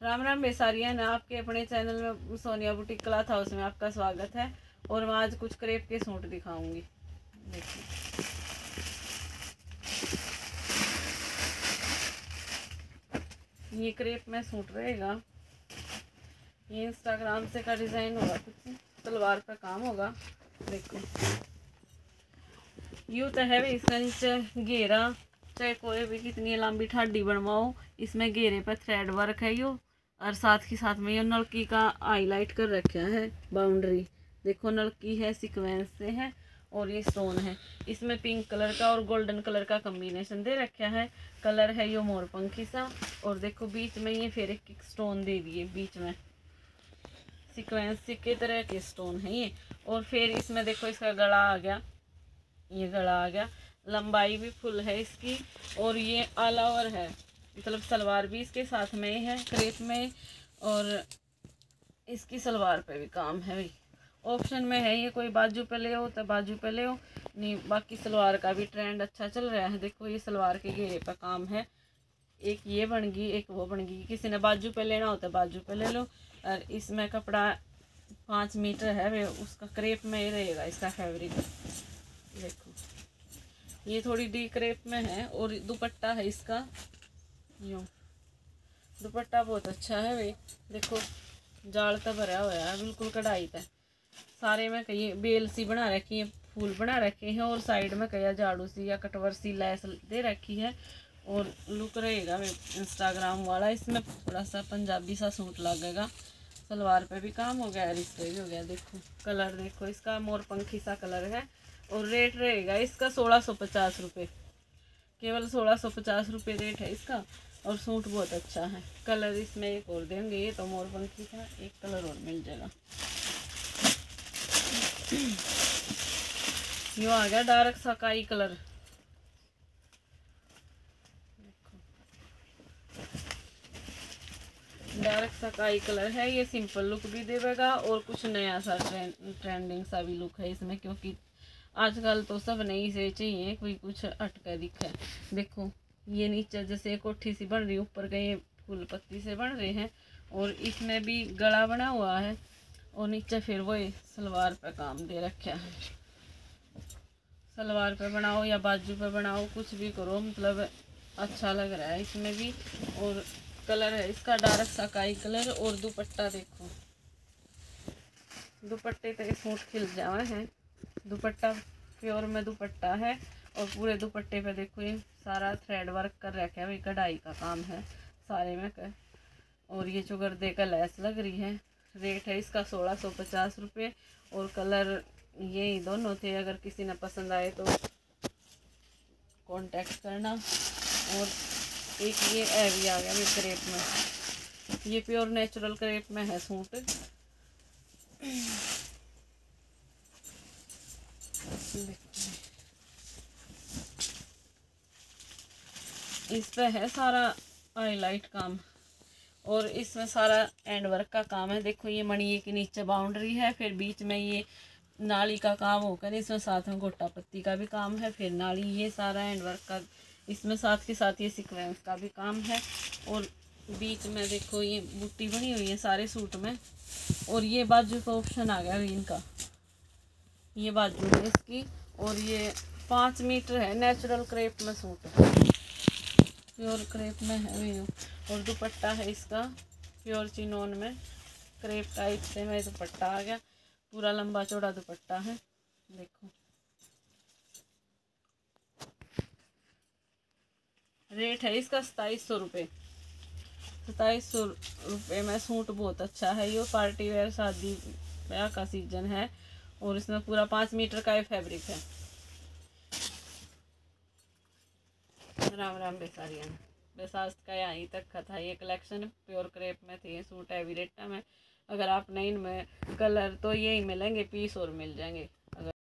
राम राम बेसारिया ने आपके अपने चैनल में, सोनिया बुटीक क्लाथ हाउस में आपका स्वागत है और मैं आज कुछ क्रेप के सूट दिखाऊँगी। देखिए। ये क्रेप में सूट रहेगा। ये इंस्टाग्राम से का डिज़ाइन होगा, कुछ सलवार का काम होगा। देखो यूँ तो है भी इसका नीचे घेरा, चाहे कोई भी कितनी लंबी ठाडी बनवाओ, इसमें घेरे पर थ्रेड वर्क है यो। और साथ ही साथ में ये नलकी का हाईलाइट कर रखा है बाउंड्री देखो नलकी है सिक्वेंस से है और ये स्टोन है। इसमें पिंक कलर का और गोल्डन कलर का कम्बिनेशन दे रखा है। कलर है यो मोरपंखी सा और देखो बीच में ये फिर एक स्टोन दे दिए बीच में। सिक्वेंस के तरह के स्टोन है ये। और फिर इसमें देखो इसका गला आ गया। ये गला आ गया। लंबाई भी फुल है इसकी और ये ऑल ओवर है। मतलब सलवार भी इसके साथ में ही है, क्रेप में, और इसकी सलवार पे भी काम है भाई। ऑप्शन में है ये, कोई बाजू पे ले हो तो बाजू पे ले हो नहीं, बाकी सलवार का भी ट्रेंड अच्छा चल रहा है। देखो, ये सलवार के घेरे पर काम है। एक ये बन गई, एक वो बन गई। किसी ने बाजू पे लेना हो तो बाजू पे ले लो। और इसमें कपड़ा पाँच मीटर है वे उसका क्रेप में ही रहेगा इसका फैब्रिक देखो, ये थोड़ी डी क्रेप में है और दुपट्टा है इसका। यूँ। दुपट्टा बहुत अच्छा है भाई देखो, जाल तो भरा हुआ है, बिल्कुल कढ़ाई था सारे में कई बेल सी बना रखी है, फूल बना रखे हैं, और साइड में कई झाड़ू सी या कटवर सी लैस दे रखी है, और लुक रहेगा इंस्टाग्राम वाला। इसमें थोड़ा सा पंजाबी सा सूट लगेगा। सलवार पे भी काम हो गया इस पर भी हो गया। देखो, कलर देखो, इसका मोर पंखी सा कलर है, और रेट रहेगा इसका सोलह सौ पचास रुपये केवल सोलह सौ पचास रुपये रेट है इसका। और सूट बहुत अच्छा है। कलर इसमें एक और देंगे, ये तो मोर पंखी का एक कलर और मिल जाएगा। यो आ गया डार्क सकाई कलर। डार्क सकाई कलर है, ये सिंपल लुक भी देगा और कुछ नया सा ट्रेंड ट्रेंडिंग सा भी लुक है इसमें, क्योंकि आजकल तो सब नई से चाहिए, कोई कुछ अटका दिखा देखो ये नीचे जैसे कोठी सी बन रही ऊपर गए फूल पत्ती से बन रहे हैं, और इसमें भी गला बना हुआ है, और नीचे फिर वही सलवार पे काम दे रखा है। सलवार पे बनाओ या बाजू पे बनाओ, कुछ भी करो मतलब अच्छा लग रहा है इसमें भी, और कलर है, इसका डार्क सकाई कलर, और दुपट्टा देखो। दुपट्टे पे सूट खिल जावा है, दुपट्टा प्योर में दुपट्टा है और पूरे दुपट्टे पे देखो ये सारा थ्रेड वर्क कर रखा है, वही कढ़ाई का काम है, सारे में कर। और ये जो गर्दे का लैस लग रही है रेट है इसका सोलह सौ पचास रुपये और कलर ये दोनों थे, अगर किसी ने पसंद आए तो कांटेक्ट करना। और एक ये ए भी आ गया, ये क्रेप में। ये प्योर नेचुरल क्रेप में है सूट। इस पे है सारा हाईलाइट काम और इसमें सारा एंड वर्क का काम है। देखो ये मणिए के नीचे बाउंड्री है, फिर बीच में ये नाली का काम होकर इसमें साथ में गोटा पत्ती का भी काम है, फिर नाली ये सारा एंड वर्क का, इसमें साथ के साथ ये सिक्वेंस का भी काम है। और बीच में देखो ये बुट्टी बनी हुई है सारे सूट में। और ये बाजू का ऑप्शन आ गया इनका ये बाजू है इसकी, और ये पाँच मीटर है नेचुरल क्रेप में सूट है। प्योर क्रेप में है और दुपट्टा है इसका प्योर चिनोन में। क्रेप टाइप से में दुपट्टा आ गया। पूरा लंबा चौड़ा दुपट्टा है। देखो। रेट है इसका सताईस सौ रुपये सताईस सौ रुपये में सूट बहुत अच्छा है। ये पार्टी वेयर शादी ब्याह का सीज़न है। और इसमें पूरा पाँच मीटर का ये फैब्रिक है। राम राम बेसारियन। बेसास का यहीं तक का था। ये कलेक्शन प्योर क्रेप में थे सूट है विरेटा में। अगर आप नहीं इनमें कलर तो यही मिलेंगे, पीस और मिल जाएँगे।